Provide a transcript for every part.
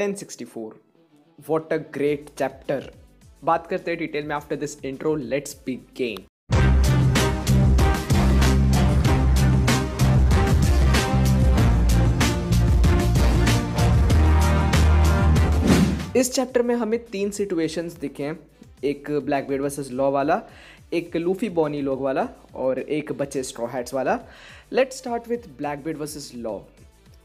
1064 what a great chapter बात करते हैं डिटेल में after this intro let's begin इस चैप्टर में हमें तीन सिचुएशंस दिखे हैं. एक ब्लैक बेड वर्सेस लॉ वाला, एक लूफी बॉनी लोग वाला और एक बच्चे स्ट्रॉ हैट्स वाला. Let's start with Blackbeard versus Law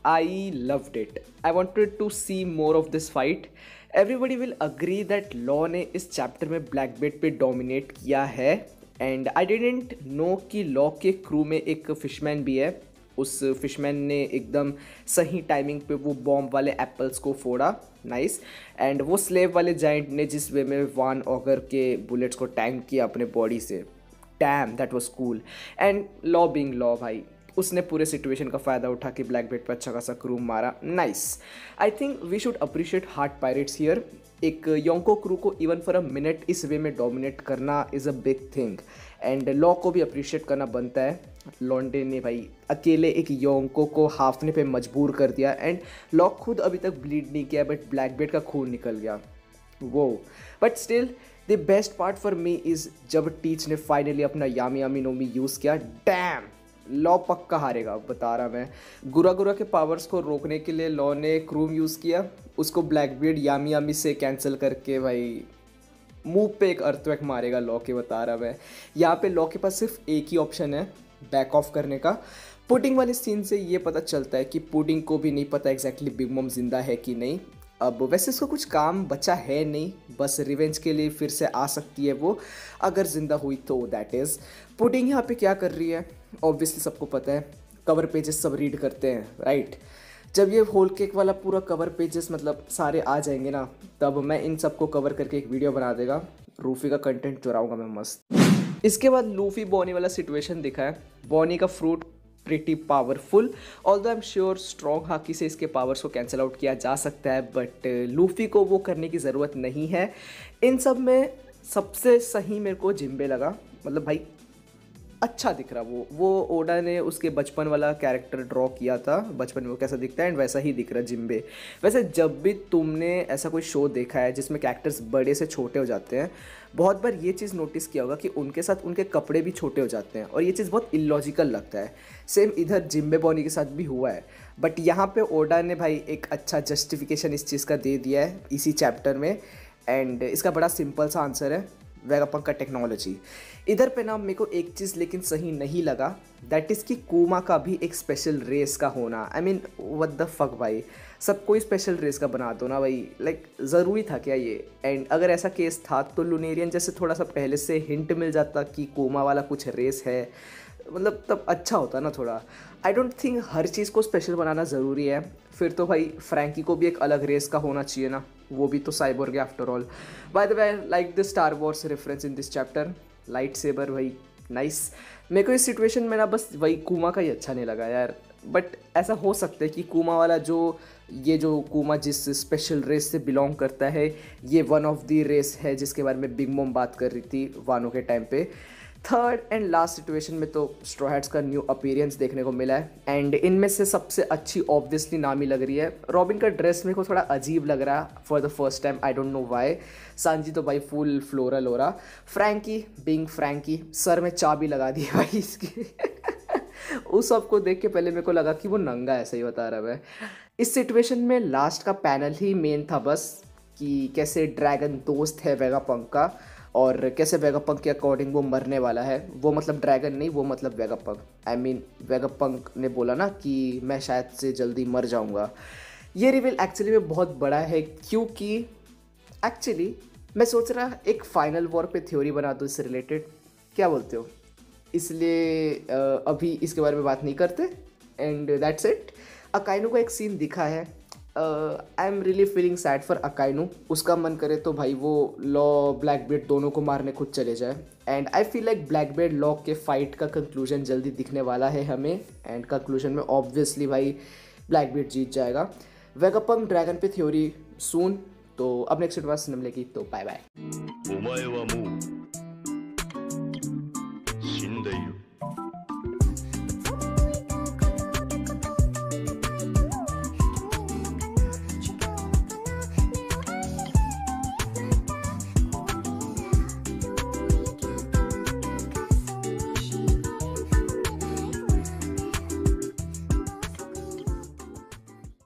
I loved it I wanted to see more of this fight everybody will agree that Law ने इस चैप्टर में ब्लैक बेड पे डोमिनेट किया है एंड आई डिडेंट नो कि Law के crew में एक फिशमैन भी है. उस फिशमैन ने एकदम सही टाइमिंग पे वो बॉम्ब वाले एप्पल्स को फोड़ा. नाइस एंड वो स्लेव वाले जाइंट ने जिस वे में वान ऑगर के बुलेट्स को टैंक किया अपने बॉडी से. Time that was cool and Law being Law भाई उसने पूरे सिचुएशन का फ़ायदा उठा के ब्लैक बेट पर अच्छा खासा क्रू मारा। Nice I think we should appreciate Heart pirates here एक योंको क्रू को इवन फॉर अ मिनट इस वे में डोमिनेट करना is a big thing and Law को भी अप्रिशिएट करना बनता है। लॉन्डे ने भाई, अकेले एक योंको को हाफने पे मजबूर कर दिया। एंड लॉ खुद अभी तक ब्लीड नहीं किया बट ब्लैक बेट का खून निकल गया। वो but still the best part for me is जब टीच ने फाइनली अपना यामी यामी नोमी यूज़ किया। डैम लॉ पक्का हारेगा बता रहा मैं। गुरा गुरा के पावर्स को रोकने के लिए लॉ ने क्रूम यूज़ किया। उसको ब्लैक बीड यामी यामी से कैंसिल करके भाई, मुँह पे एक अर्थवैक मारेगा लॉ के, बता रहा मैं। यहाँ पे लॉ के पास सिर्फ़ एक ही ऑप्शन है बैक ऑफ़ करने का। पुडिंग वाले सीन से ये पता चलता है कि पुडिंग को भी नहीं पता एग्जैक्टली बिग मॉम ज़िंदा है कि नहीं। अब वैसे इसको कुछ काम बचा है नहीं, बस रिवेंज के लिए फिर से आ सकती है वो, अगर ज़िंदा हुई तो दैट इज़ पुडिंग यहाँ पे क्या कर रही है? ऑब्वियसली सबको पता है कवर पेजेस सब रीड करते हैं राइट जब ये होल केक वाला पूरा कवर पेजेस मतलब सारे आ जाएँगे ना, तब मैं इन सबको कवर करके एक वीडियो बना देगा। रूफी का कंटेंट चुराऊँगा मैं मस्त। इसके बाद लूफी बॉनी वाला सिचुएशन दिखा है। बॉनी का fruit pretty powerful all I am sure strong Haki से इसके पावर्स को कैंसिल आउट किया जा सकता है बट लूफी को वो करने की ज़रूरत नहीं है। इन सब में सबसे सही मेरे को जिम्बे लगा। मतलब भाई अच्छा दिख रहा, वो वो ओडा ने उसके बचपन वाला कैरेक्टर ड्रॉ किया था। बचपन में वो कैसा दिखता है एंड वैसा ही दिख रहा जिम्बे। वैसे जब भी तुमने ऐसा कोई शो देखा है जिसमें कैरेक्टर्स बड़े से छोटे हो जाते हैं, बहुत बार ये चीज़ नोटिस किया होगा कि उनके साथ उनके कपड़े भी छोटे हो जाते हैं और ये चीज़ बहुत इलॉजिकल लगता है। सेम इधर जिम्बे बॉनी के साथ भी हुआ है। बट यहाँ पे ओडा ने भाई एक अच्छा जस्टिफिकेशन इस चीज़ का दे दिया है इसी चैप्टर में। एंड इसका बड़ा सिंपल सा आंसर है। वेगापंक का टेक्नोलॉजी इधर पे ना मेरे को एक चीज़ लेकिन सही नहीं लगा दैट इज़ कि कोमा का भी एक स्पेशल रेस का होना। I mean what the fuck भाई? सब कोई स्पेशल रेस का बना दो ना भाई। लाइक like, ज़रूरी था क्या ये? एंड अगर ऐसा केस था तो लुनेरियन जैसे थोड़ा सा पहले से हिंट मिल जाता कि कोमा वाला कुछ रेस है। मतलब तब अच्छा होता ना थोड़ा। आई डोंट थिंक हर चीज़ को स्पेशल बनाना ज़रूरी है। फिर तो भाई फ्रैंकी को भी एक अलग रेस का होना चाहिए ना। वो भी तो साइबर के after all by the way like the Star Wars reference in this chapter light saber भाई नाइस मेरे को इस सिचुएशन में ना बस वही कुमा का ही अच्छा नहीं लगा यार। बट ऐसा हो सकता है कि कुमा वाला जो, ये जो कुमा जिस स्पेशल रेस से बिलोंग करता है, ये वन ऑफ़ द रेस है जिसके बारे में बिग मोम बात कर रही थी वानो के टाइम पे। थर्ड एंड लास्ट सिचुएशन में तो स्ट्रोहैट्स का न्यू अपीरियंस देखने को मिला है। एंड इनमें से सबसे अच्छी ऑब्वियसली नामी लग रही है। रॉबिन का ड्रेस मेरे को थोड़ा अजीब लग रहा है for the first time I don't know why Sanji तो भाई फुल फ्लोरल हो रहा। फ्रैंकी बिंग फ्रैंकी सर में चाबी लगा दी भाई इसकी। उस सबको देख के पहले मेरे को लगा कि वो नंगा ऐसा ही बता रहा है इस सिचुएशन में लास्ट का पैनल ही मेन था बस कि कैसे ड्रैगन दोस्त है वेगा पंक का। और कैसे वेगापंक के अकॉर्डिंग वो मरने वाला है? वो मतलब ड्रैगन नहीं, वो मतलब वेगापंक आई मीन वेगापंक ने बोला ना कि मैं शायद से जल्दी मर जाऊँगा। ये रिवील एक्चुअली में बहुत बड़ा है क्योंकि एक्चुअली मैं सोच रहा एक फाइनल वॉर पे थ्योरी बना दूँ इससे रिलेटेड क्या बोलते हो? इसलिए अभी इसके बारे में बात नहीं करते। एंड दैट्स इट अकाइनो का एक सीन दिखा है। I am really feeling sad for Akainu उसका मन करे तो भाई वो लॉ ब्लैक बेड दोनों को मारने खुद चले जाए। And I feel like Blackbeard Law के फाइट का कंक्लूजन जल्दी दिखने वाला है हमें। एंड कंक्लूजन में ऑब्वियसली भाई ब्लैक बेड जीत जाएगा। वेगअपम ड्रैगन पे थ्योरी सून तो अब नेक्स्ट बार सिनेम लेगी तो बाय बाय